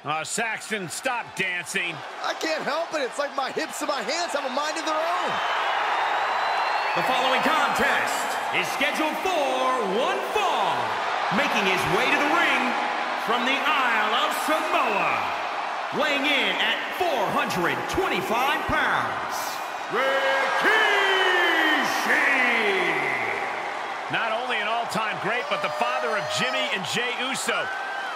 Uh, Saxton, stop dancing. I can't help it. It's like my hips and my hands have a mind of their own. The following contest is scheduled for one fall. Making his way to the ring from the Isle of Samoa. Weighing in at 425 pounds. Rikishi! Not only an all-time great, but the father of Jimmy and Jay Uso.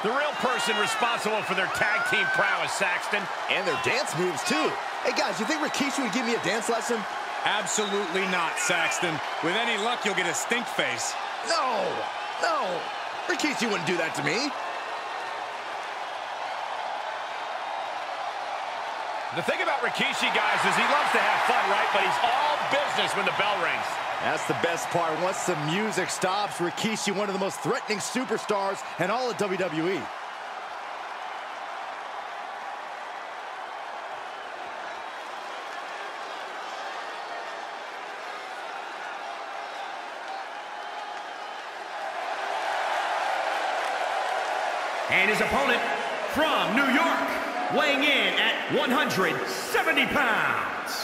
The real person responsible for their tag team prowess, Saxton. And their dance moves, too. Hey, guys, you think Rikishi would give me a dance lesson? Absolutely not, Saxton. With any luck, you'll get a stink face. No, no. Rikishi wouldn't do that to me. The thing about Rikishi, guys, is he loves to have fun, right? But he's all business when the bell rings. That's the best part. Once the music stops, Rikishi, one of the most threatening superstars in all of WWE. And his opponent from New York, weighing in at 170 pounds!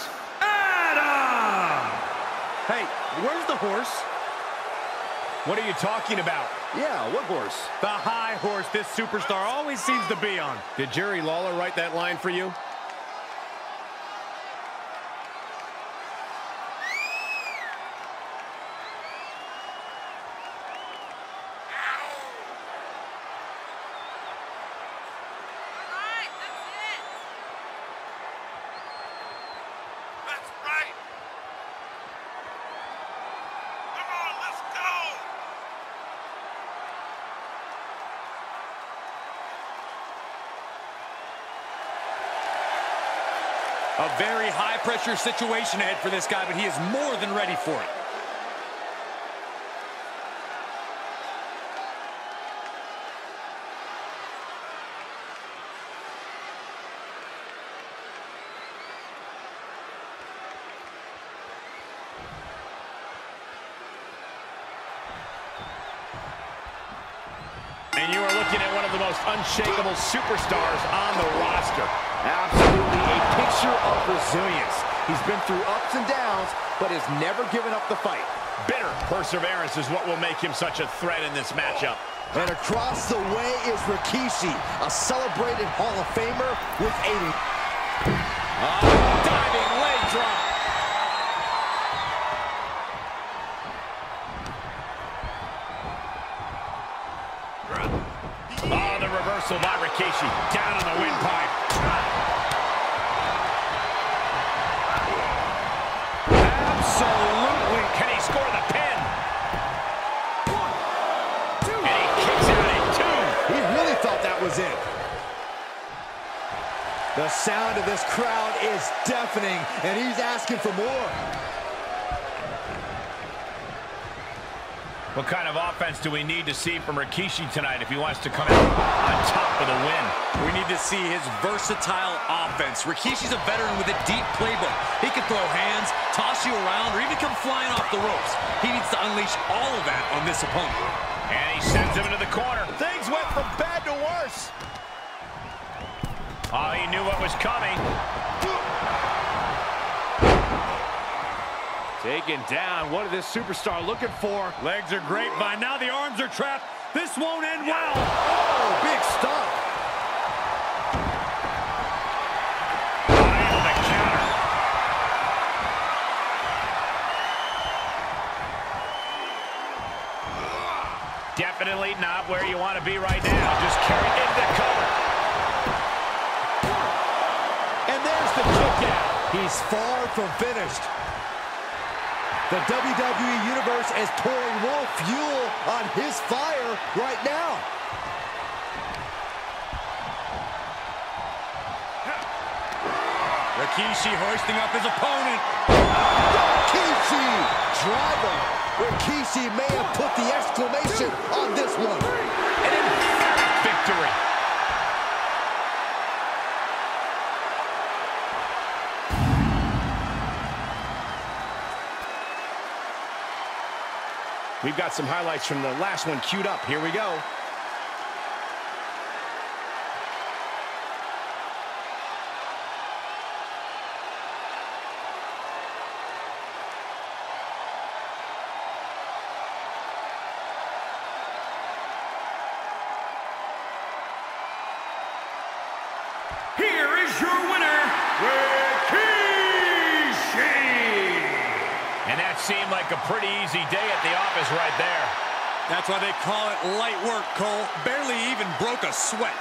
Hey, where's the horse? What are you talking about? Yeah, what horse? The high horse this superstar always seems to be on. Did Jerry Lawler write that line for you? That's right. Come on, let's go. A very high-pressure situation ahead for this guy, but he is more than ready for it. And you are looking at one of the most unshakable superstars on the roster. Absolutely a picture of resilience. He's been through ups and downs, but has never given up the fight. Bitter perseverance is what will make him such a threat in this matchup. And across the way is Rikishi, a celebrated Hall of Famer with a... Oh, diving reversal by Rikishi. Down on the windpipe. Absolutely. Can he score the pin? And he kicks out at two. He really thought that was it. The sound of this crowd is deafening, and he's asking for more. What kind of offense do we need to see from Rikishi tonight if he wants to come out on top of the win? We need to see his versatile offense. Rikishi's a veteran with a deep playbook. He can throw hands, toss you around, or even come flying off the ropes. He needs to unleash all of that on this opponent. And he sends him into the corner. Things went from bad to worse. Oh, he knew what was coming. Taken down. What is this superstar looking for? Legs are great by now. The arms are trapped. This won't end well. Oh, big stop. Able to counter. Definitely not where you want to be right now. Just carry into cover. And there's the kick out. He's far from finished. The WWE Universe is pouring more fuel on his fire right now. Rikishi hoisting up his opponent. Rikishi driver. Rikishi may have put the We've got some highlights from the last one queued up. Here we go. Here is your winner, Rikishi! And that seemed like a pretty easy day at the office right there. That's why they call it light work, Cole. Barely even broke a sweat.